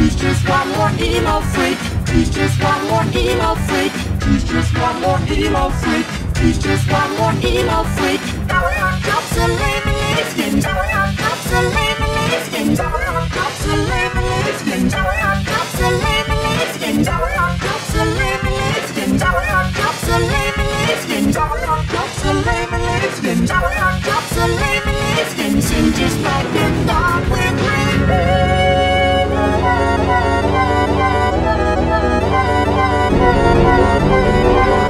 He's just one more emo freak. He's just one more emo freak. He's just one more emo freak. He's just one more emo freak. Absolutely lifting. Absolutely lifting. Absolutely lifting. Absolutely lifting. Absolutely lifting. Absolutely lifting. Absolutely lifting. Absolutely lifting. Sin just like the dog with rain.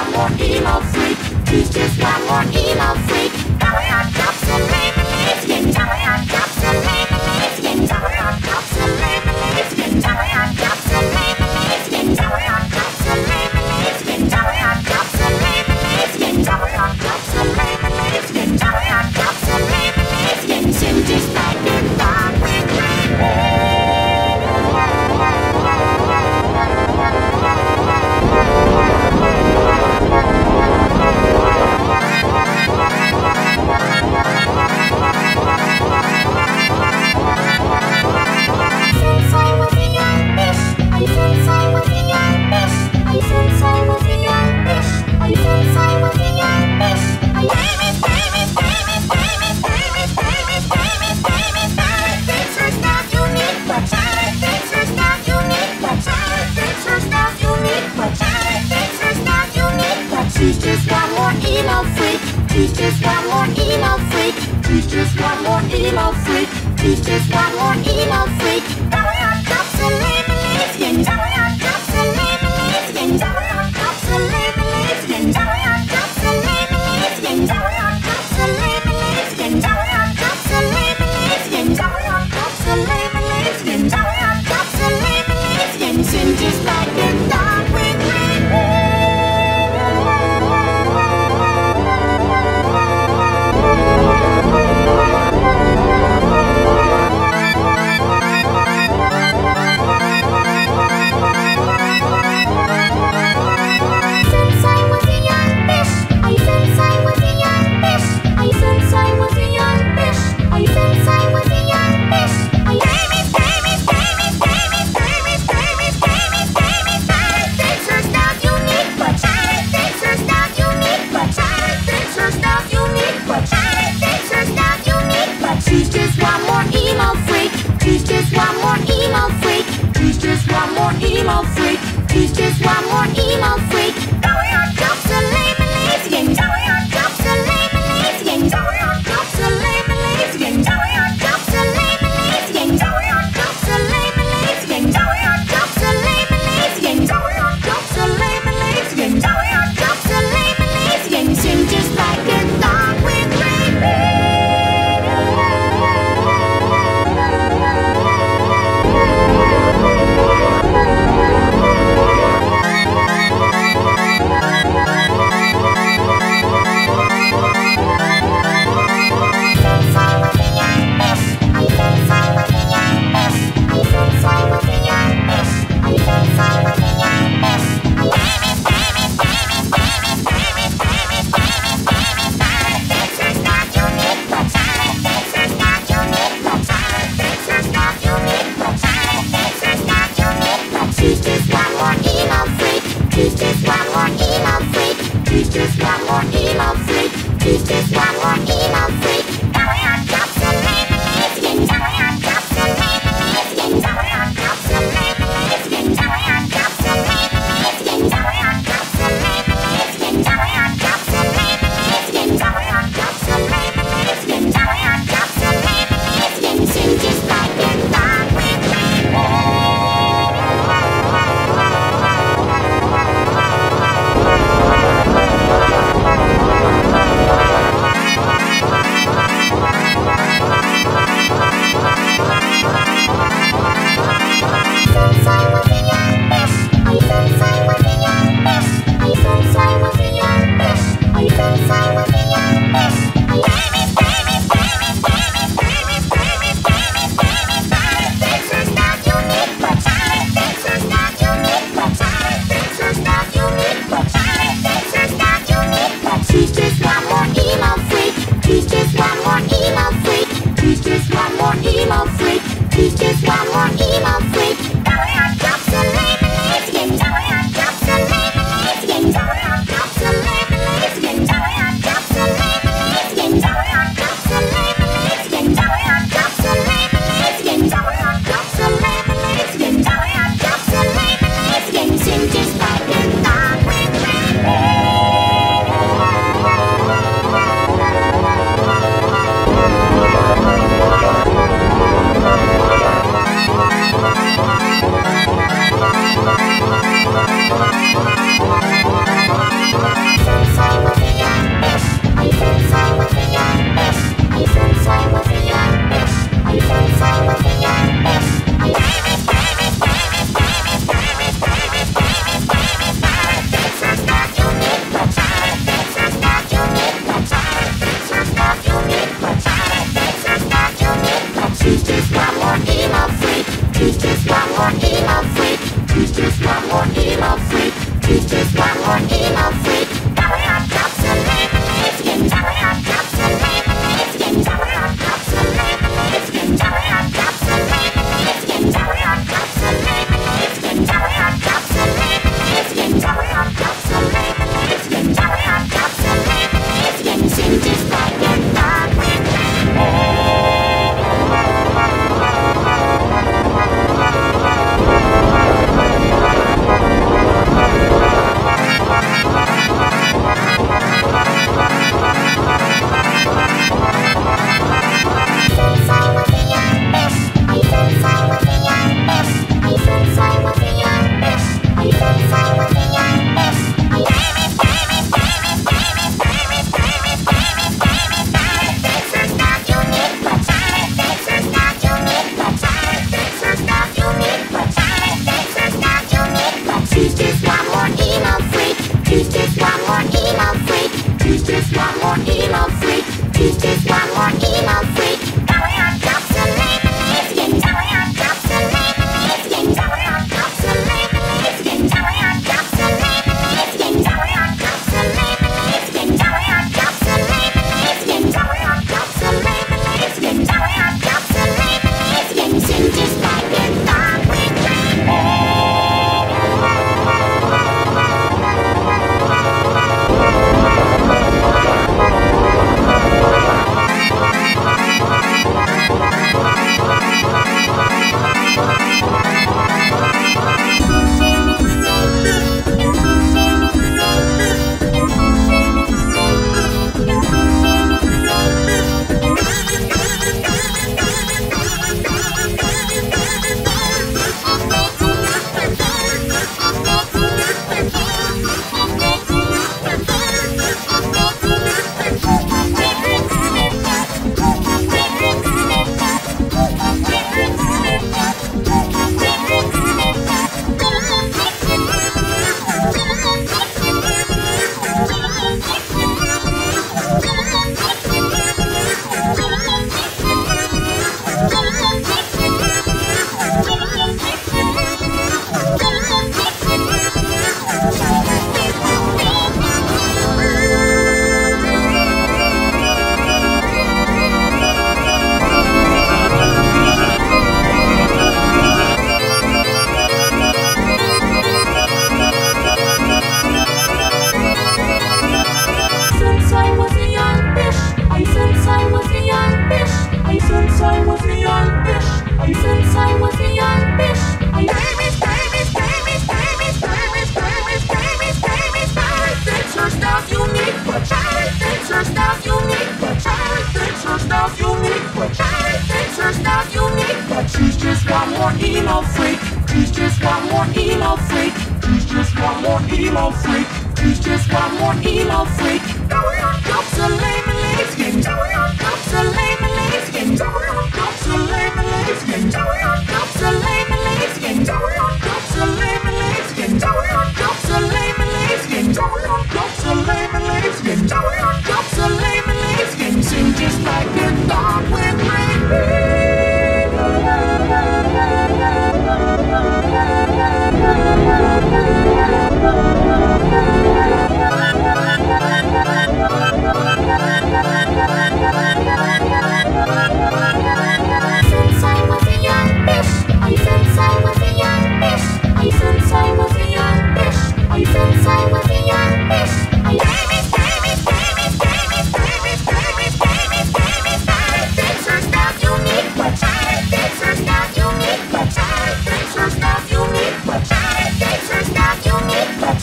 got one emo freak. He's just got one emo freak. He's just one more emo freak. He's just one more emo freak. He's just one more emo freak. Just like a dog just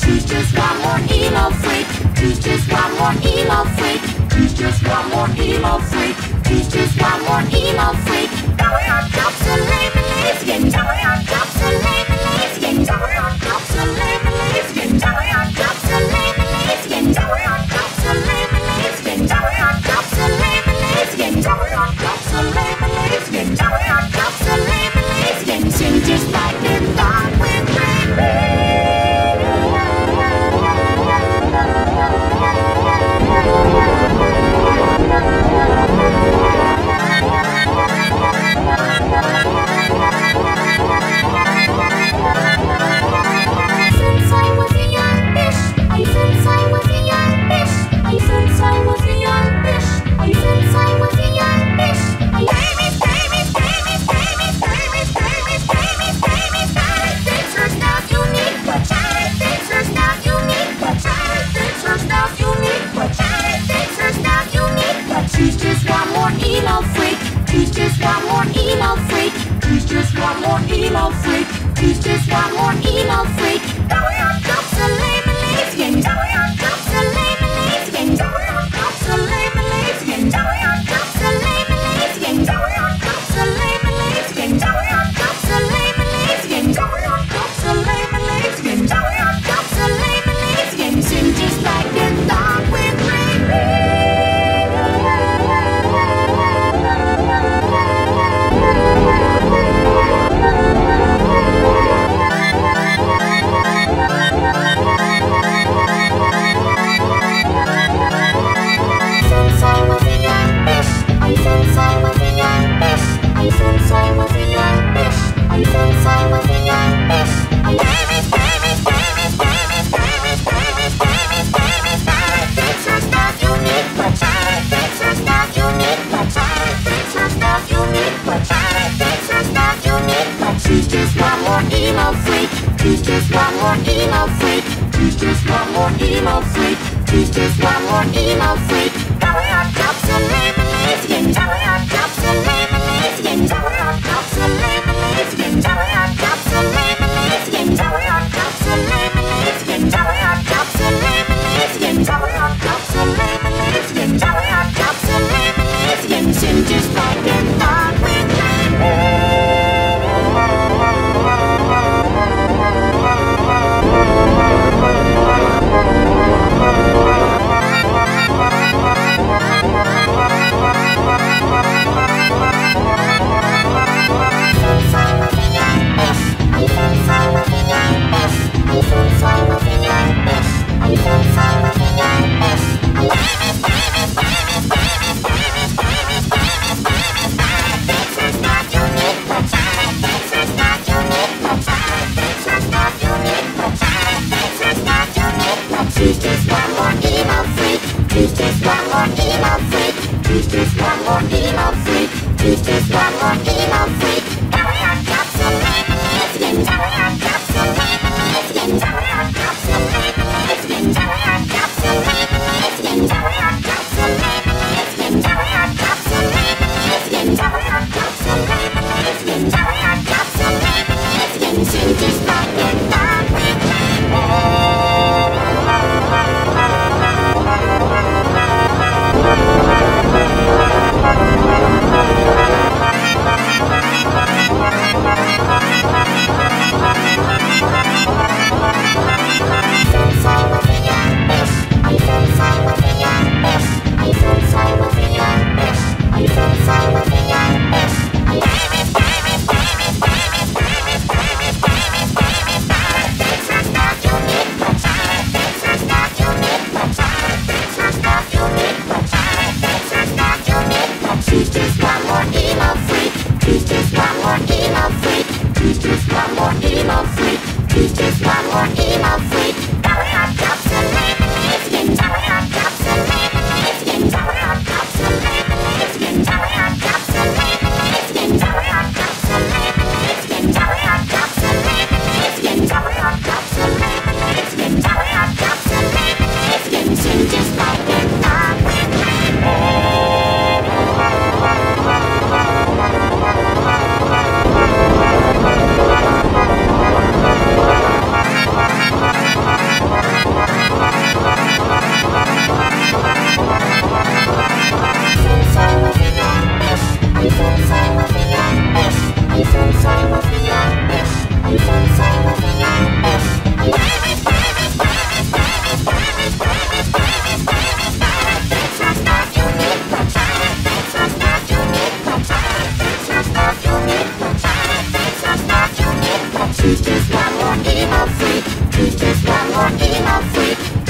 She's just one more emo oh, freak. She's just one more emo oh, freak. She's just one more emo oh, freak. She's just one more emo freak. Double your jobs and lame and lesbian. Double your jobs and lame and lesbian. Double your jobs and lame and lesbian. Double your jobs and lame and lesbian. Double your jobs just like the love with me. just one more emo freak. He's just one more emo freak. He's just one more emo freak. Now we are just She's just one more emo freak. She's just one more emo freak. She's just one more emo freak. She's just one more emo freak. Carry on, drops and lemonades. Carry on, drops. Just like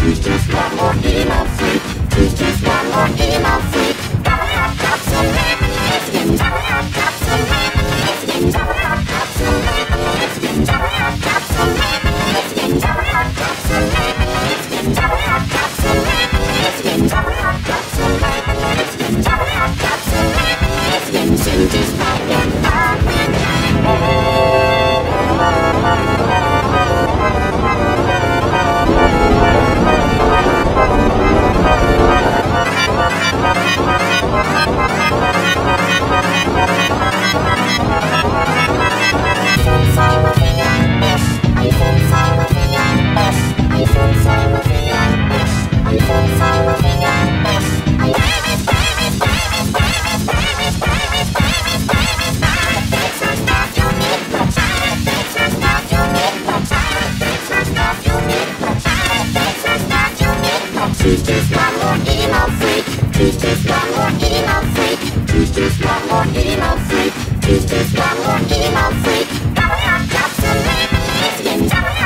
He's just one more emo freak. He's just one more emo freak. Gotta have cups and gotta have cups. Just got more email freak. Just got more email freak. Teachers got more email freak. Gotta have jobs to.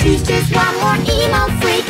She's just one more emo freak.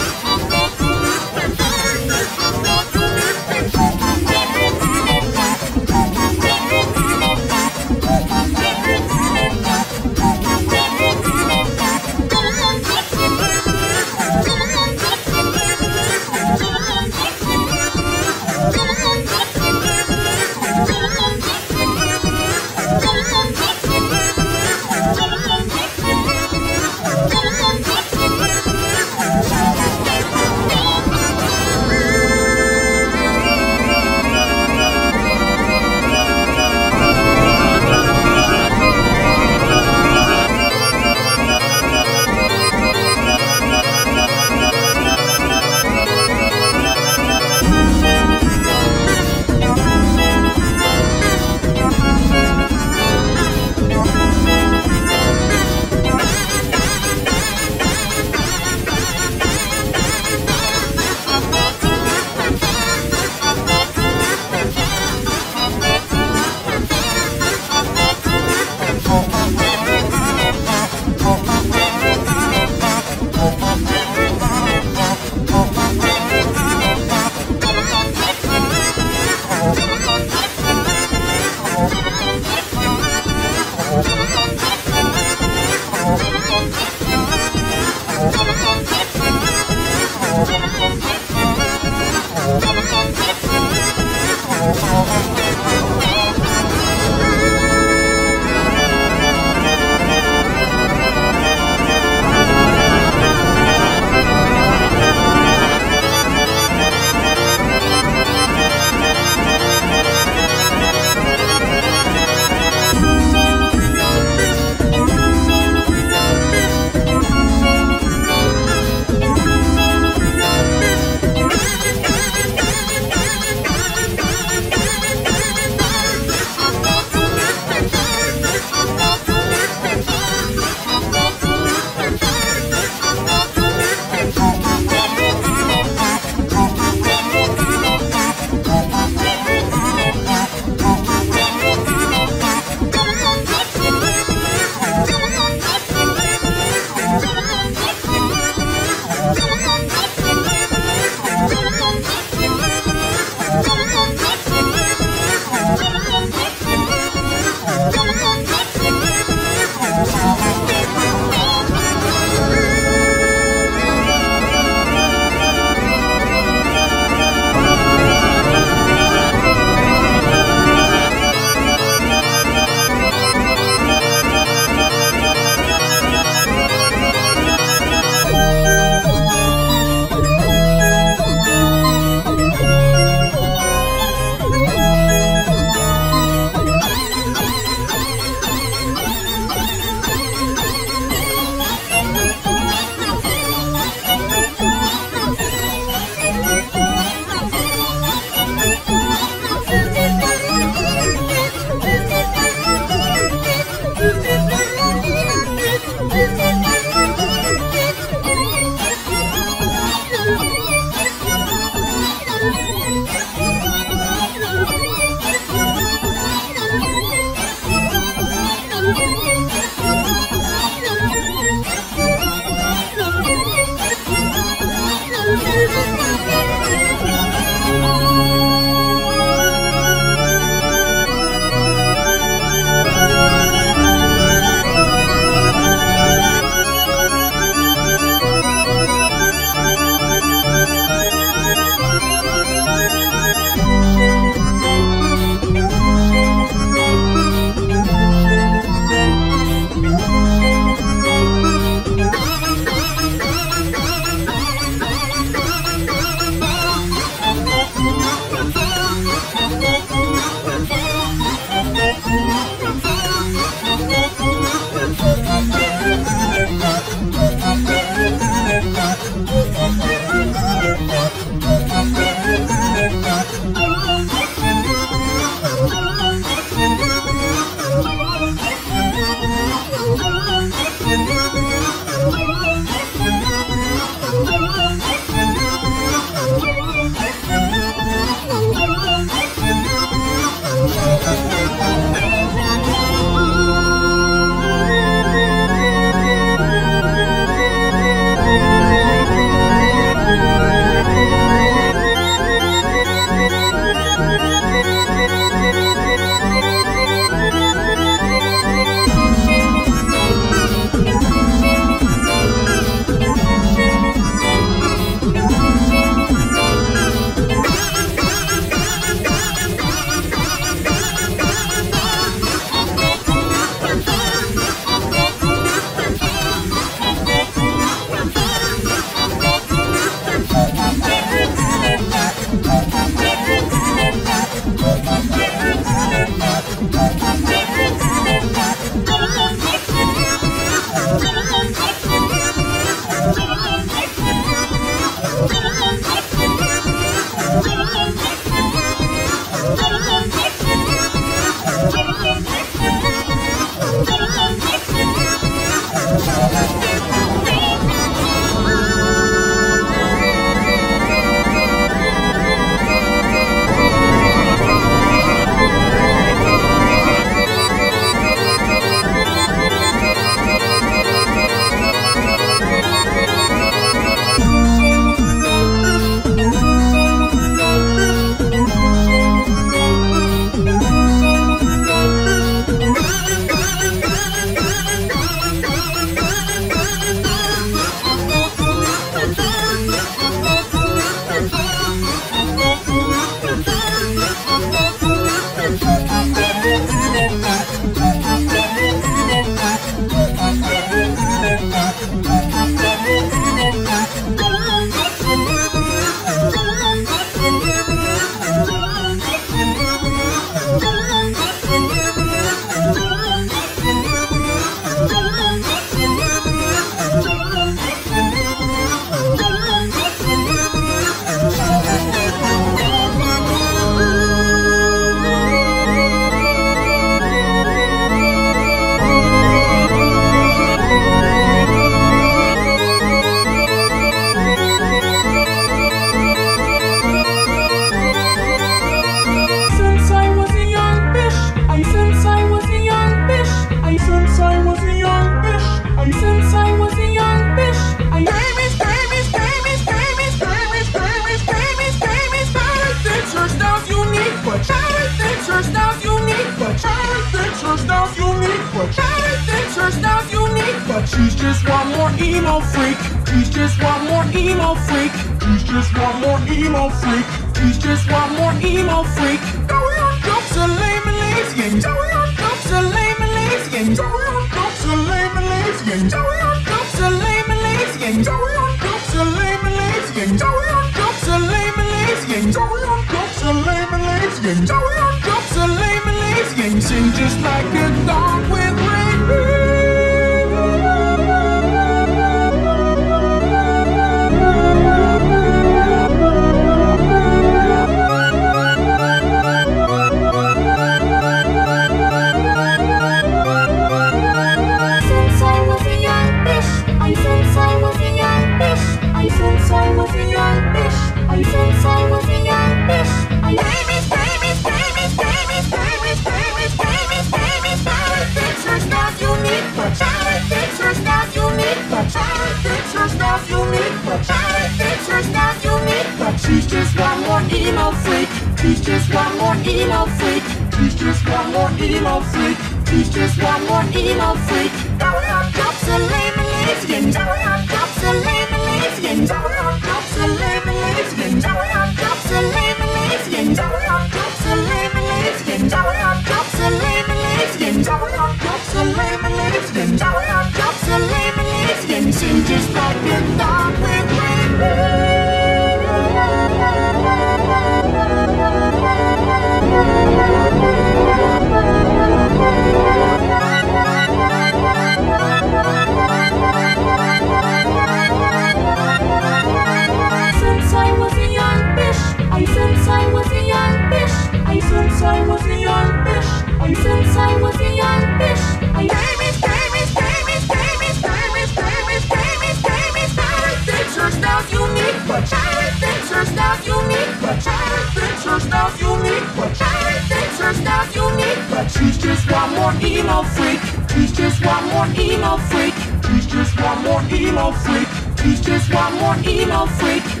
He's just one more emo freak.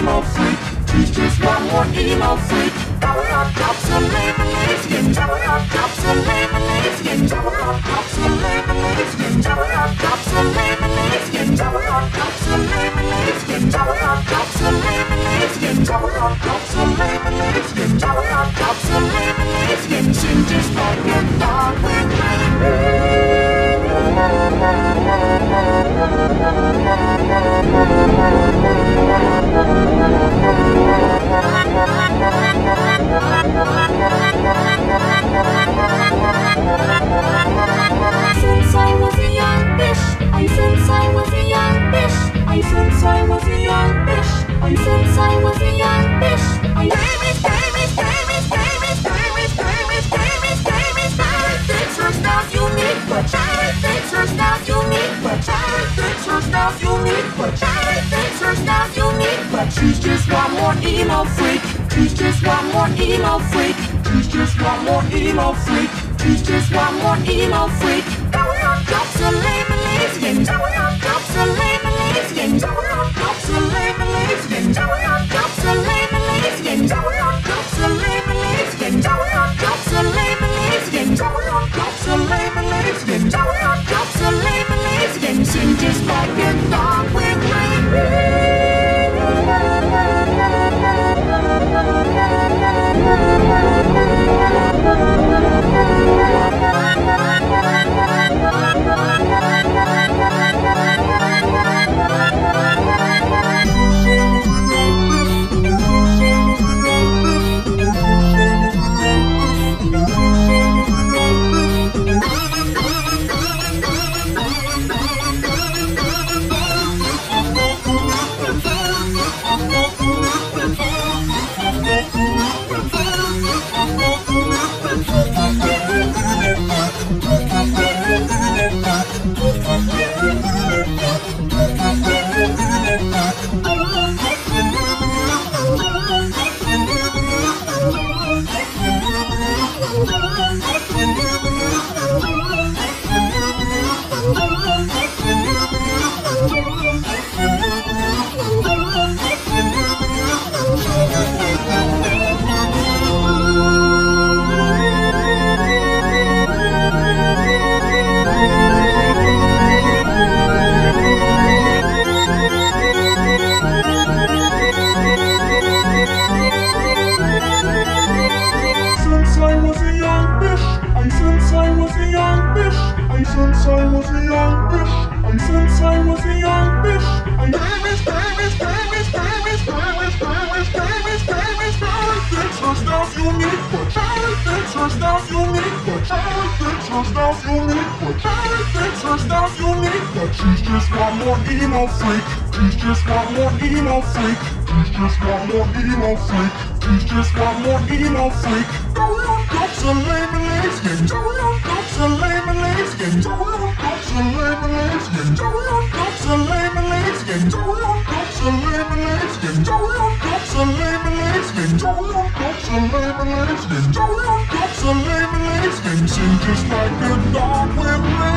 emo freak. He's just one more emo freak. Just like a dog with my I was a young fish, I since I was a young fish, I since I was a young fish, I but Charlie thinks her stuff unique, but Charlie thinks her stuff unique, but she's just one more emo freak. She's just one more emo freak. She's just one more emo freak. She's just one more emo freak. Now we and. Now we and. Now we and. Now we her stuff unique, but Cherry thinks her stuff unique. But she's just one more emo freak. She's just one more emo freak. She's just one more emo freak. She's just one more emo freak. go to lame and lame lesbian? go to lame and lame lesbian? go to lame and lame lesbian? go to lame and lame lesbian? Do you dopes and lame lesbian? Do you dopes and lame lesbian? go to lame and lame lesbian? Do you dopes and lame Sing just like a dog with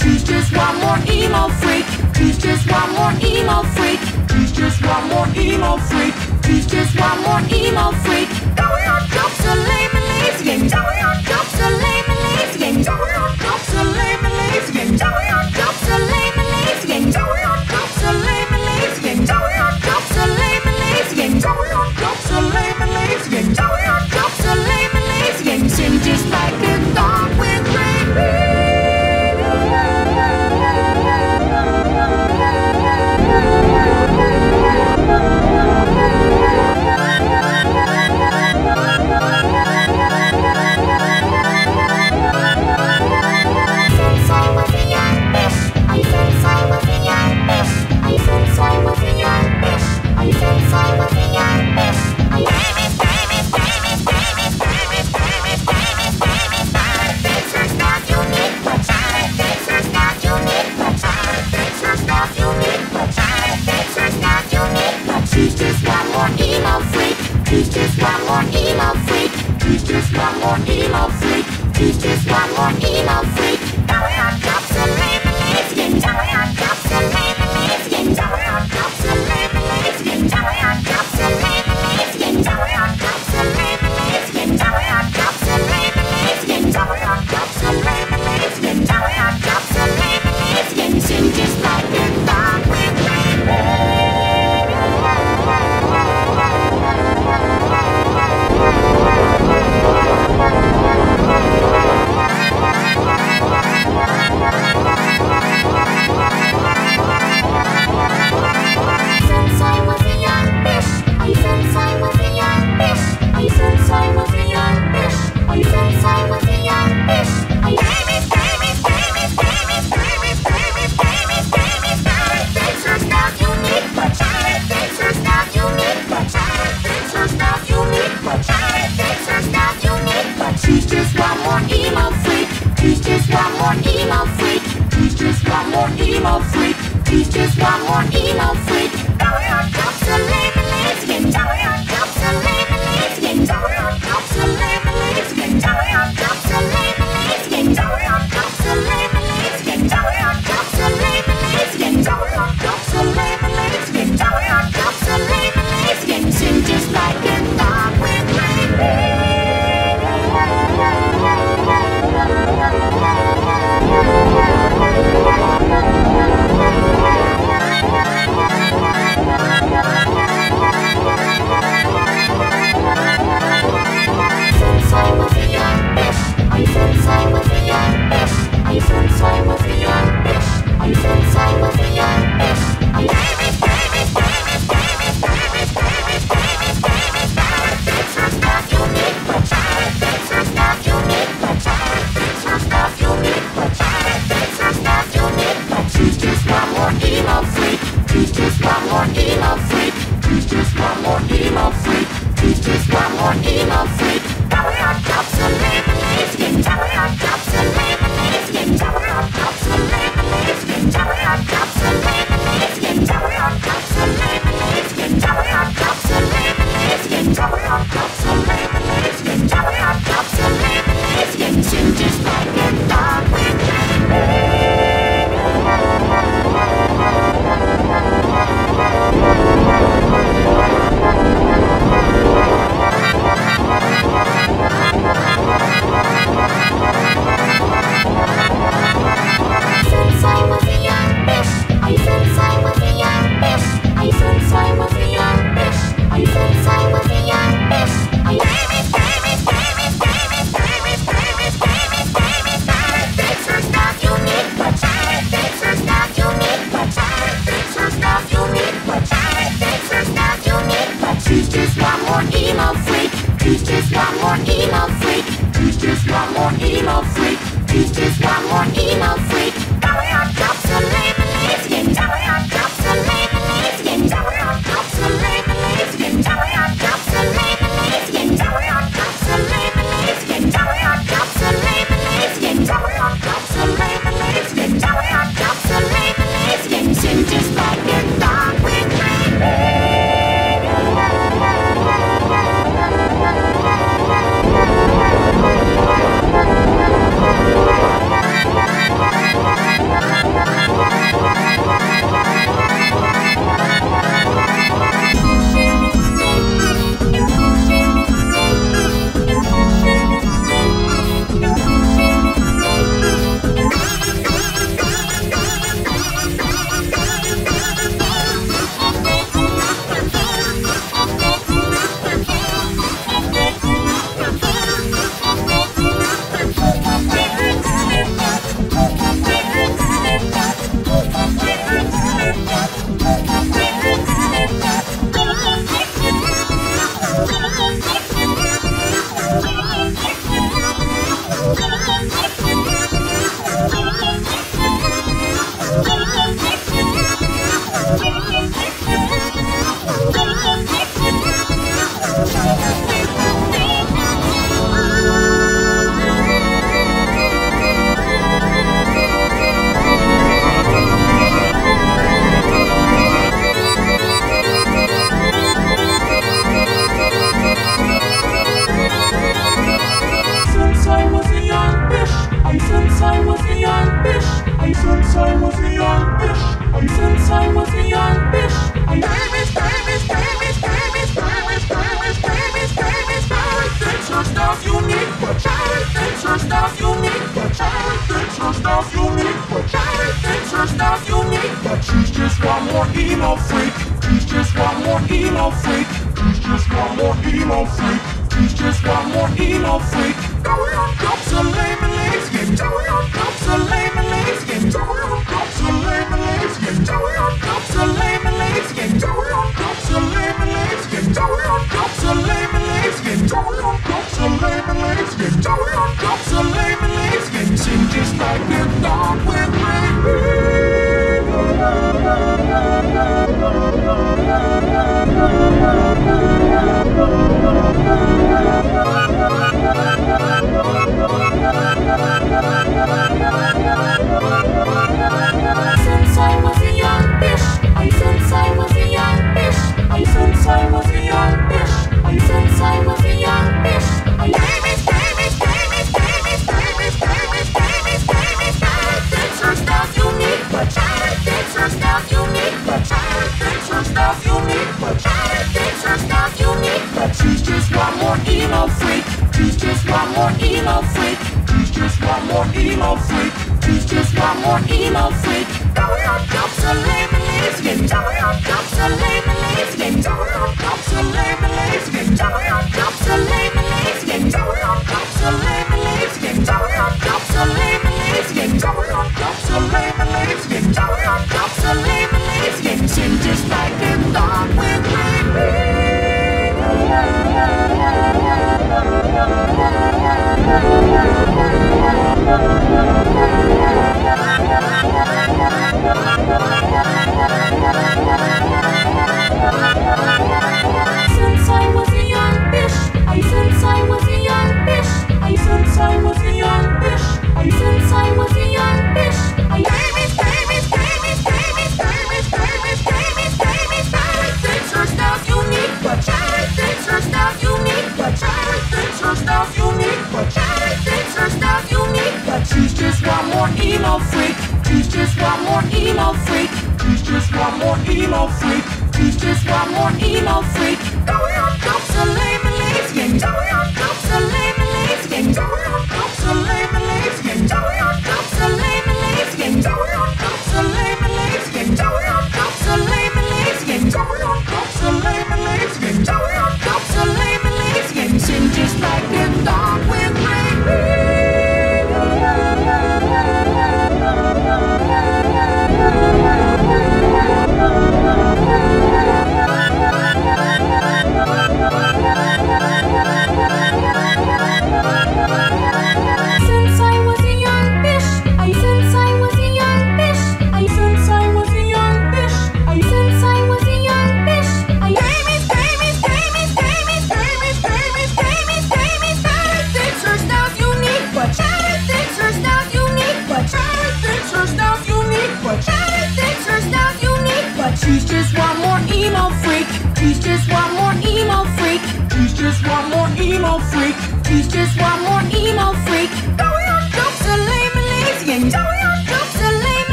She's just one more emo freak. She's just one more emo freak. She's just one more emo freak. She's just one more emo freak. Going on jobs a lame and leaves game. Going on jobs a lame and leaves game. Going on jobs a lame and leaves game. Going on jobs a lame and leaves game. Going on jobs a lame and leaves game. Going on jobs a lame and leaves game. Going on jobs a lame just one more emo freak. Just one more emo freak. Dollar hot drops and lemonades. Getting dollar just one more emo freak. He's just one more emo freak. He's just one more emo freak. Down your cups and lemonade skin. Down your cups and lemonade skin. Down your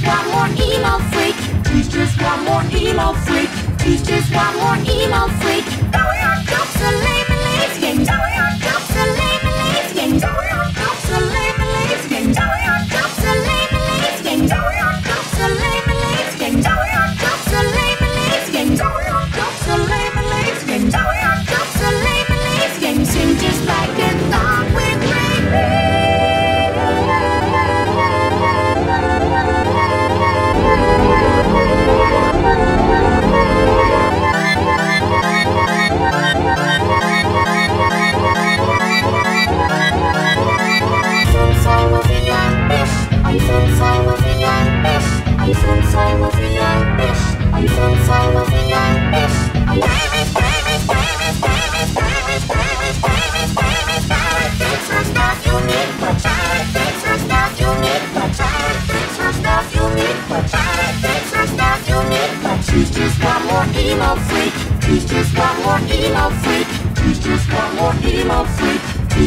just one more emo freak. He's just one more emo freak. He's just one more emo freak. Don't we are jobs and lame and lame Don't we are since I was young since I was young bitch. I'm famous, famous, famous, for. Just one more emo freak. She's just one more emo freak. Just one more emo freak.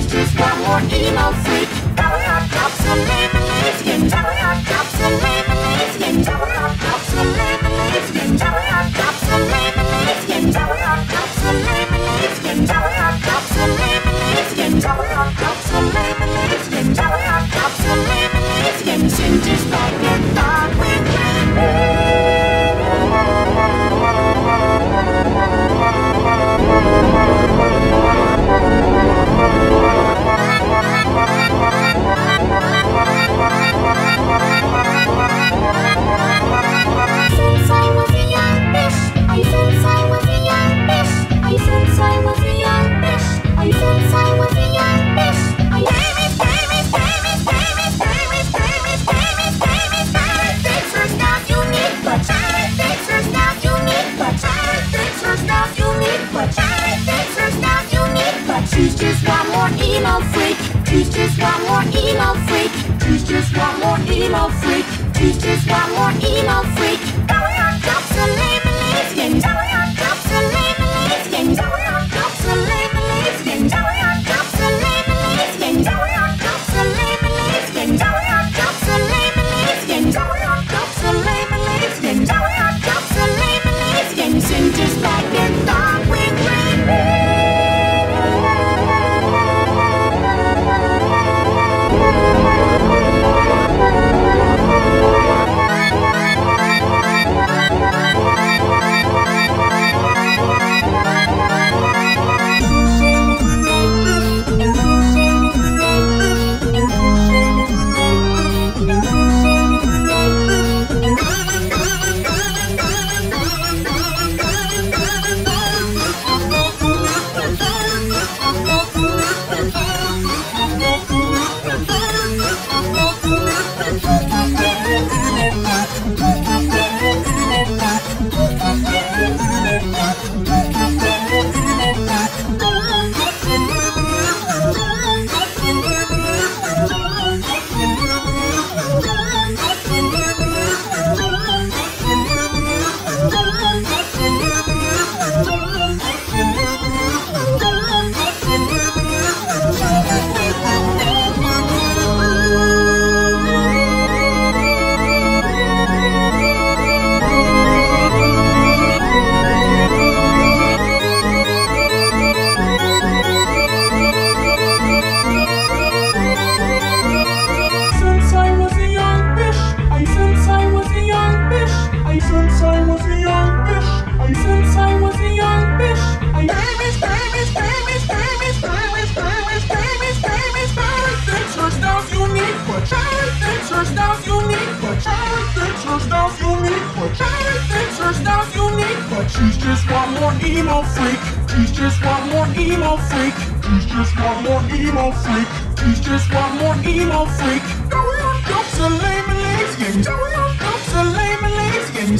Just one more emo freak. Drops and lemonade. Double drops lemonade. Bye. Thank you.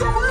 Oh.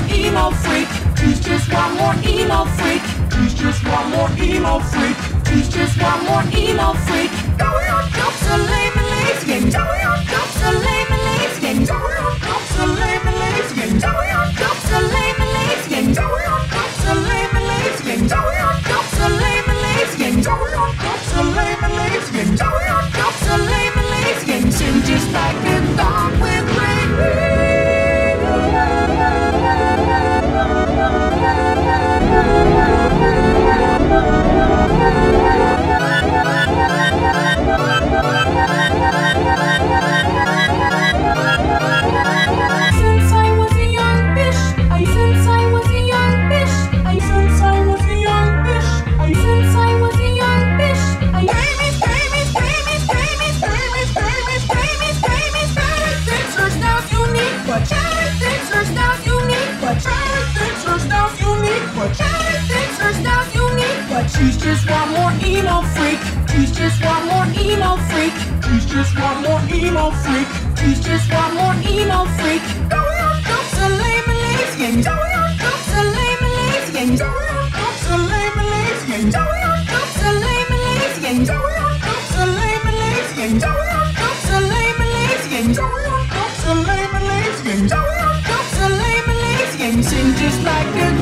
More emo freak. She's just one more emo freak. She's just one more emo freak. She's just one more emo freak. Going on dumps and lame and lazy and going on dumps and lame and lazy and going on dumps and lame and lazy and going on dumps and lame and lazy and going on dumps and lame and lazy and going on dumps and lame and lazy and going on dumps and lame and lazy and going on dumps and lame and lazy sing just like a just one more emo freak. He's just one more emo freak. Throw your dumps and lame and leaves leaves game. Throw your dumps and lame and leaves game. Throw your dumps and lame and leaves game. Throw your dumps and lame and leaves game. Throw your dumps and lame and leaves game. Throw your dumps and lame and leaves game. Throw your dumps and lame and leaves just like a